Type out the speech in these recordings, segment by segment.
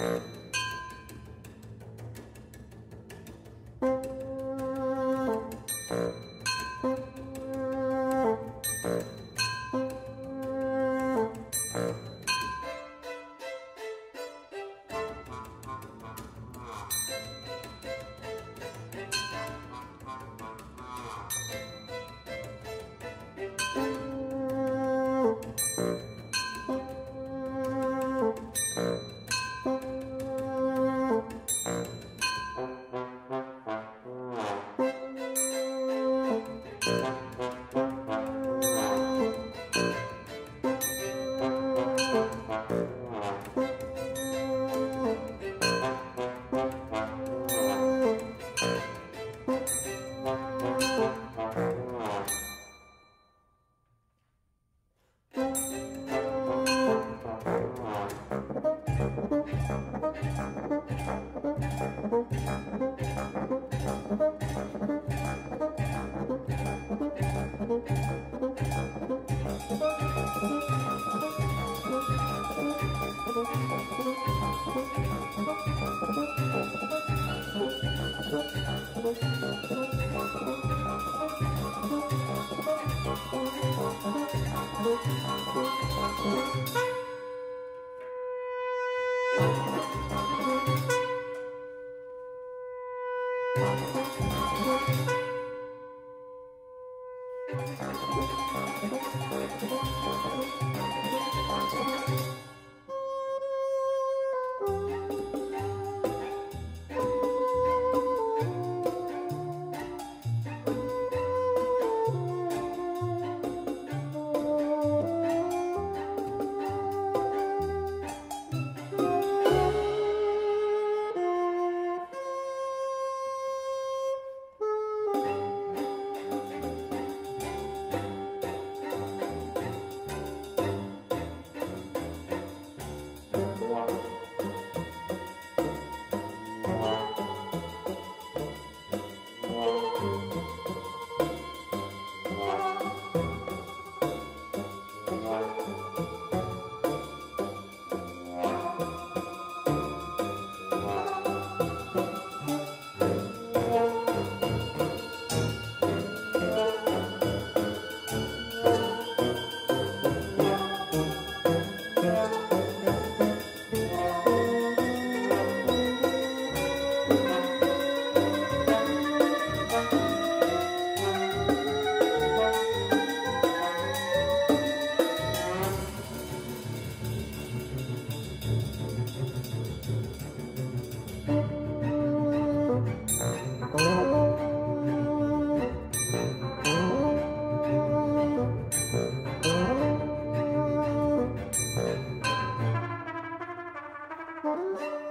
Uh-huh. Thank Música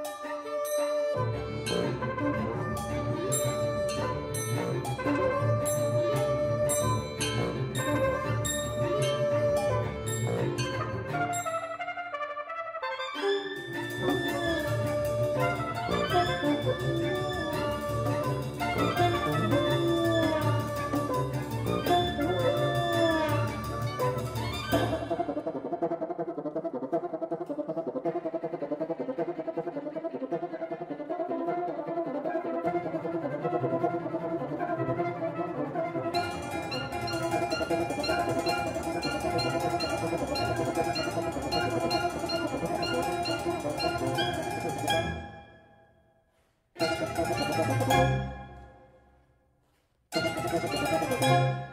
フフフフフフ。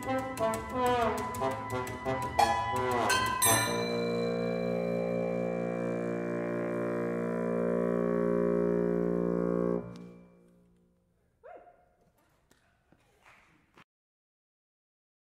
Thank you.